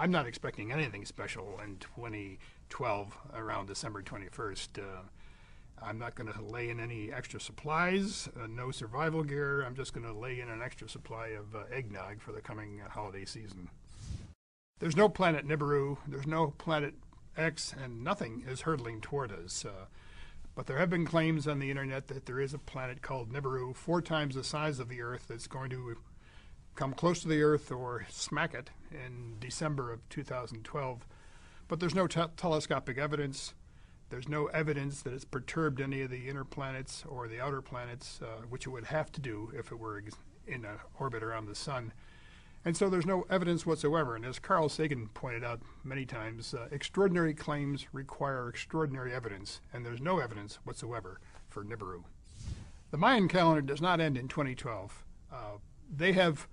I'm not expecting anything special in 2012 around December 21st. Uh, I'm not going to lay in any extra supplies, uh, no survival gear. I'm just going to lay in an extra supply of uh, eggnog for the coming holiday season. There's no planet Nibiru, there's no planet X, and nothing is hurtling toward us. Uh, but there have been claims on the internet that there is a planet called Nibiru, four times the size of the Earth, that's going to come close to the Earth or smack it in December of 2012. But there's no telescopic evidence. There's no evidence that it's perturbed any of the inner planets or the outer planets, uh, which it would have to do if it were in an orbit around the sun. And so there's no evidence whatsoever. And as Carl Sagan pointed out many times, uh, extraordinary claims require extraordinary evidence, and there's no evidence whatsoever for Nibiru. The Mayan calendar does not end in 2012. Uh, they have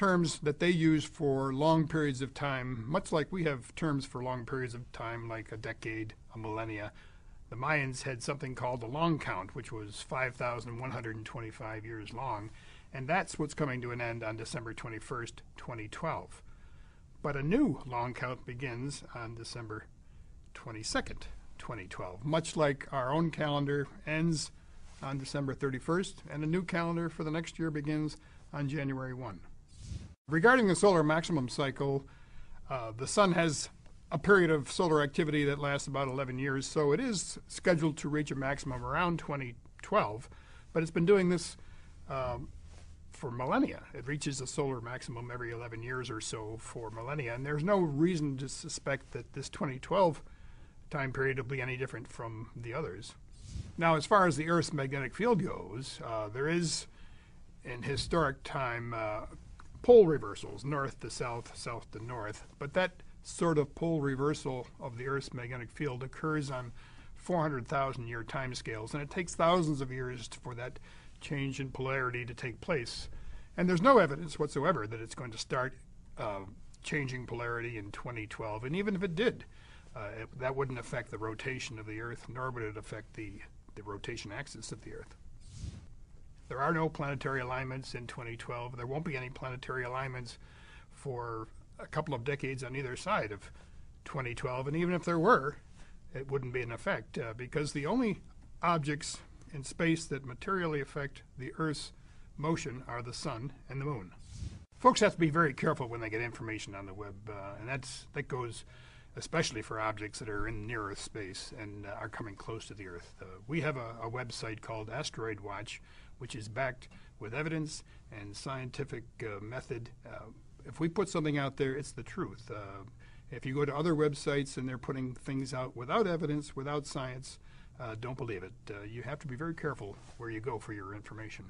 terms that they use for long periods of time, much like we have terms for long periods of time, like a decade, a millennia. The Mayans had something called the long count, which was 5,125 years long, and that's what's coming to an end on December 21st, 2012. But a new long count begins on December 22nd, 2012, much like our own calendar ends on December 31st, and a new calendar for the next year begins on January 1. Regarding the solar maximum cycle, uh, the sun has a period of solar activity that lasts about 11 years, so it is scheduled to reach a maximum around 2012, but it's been doing this um, for millennia. It reaches a solar maximum every 11 years or so for millennia, and there's no reason to suspect that this 2012 time period will be any different from the others. Now, as far as the Earth's magnetic field goes, uh, there is, in historic time, uh, pole reversals, north to south, south to north. But that sort of pole reversal of the Earth's magnetic field occurs on 400,000 year timescales, and it takes thousands of years for that change in polarity to take place. And there's no evidence whatsoever that it's going to start uh, changing polarity in 2012. And even if it did, uh, it, that wouldn't affect the rotation of the Earth, nor would it affect the, the rotation axis of the Earth. There are no planetary alignments in 2012. There won't be any planetary alignments for a couple of decades on either side of 2012. And even if there were, it wouldn't be in effect uh, because the only objects in space that materially affect the Earth's motion are the sun and the moon. Folks have to be very careful when they get information on the web, uh, and that's that goes especially for objects that are in near Earth space and uh, are coming close to the Earth. Uh, we have a, a, website called Asteroid Watch, which is backed with evidence and scientific uh, method. Uh, if we put something out there, it's the truth. Uh, if you go to other websites and they're putting things out without evidence, without science, uh, don't believe it. you have to be very careful where you go for your information.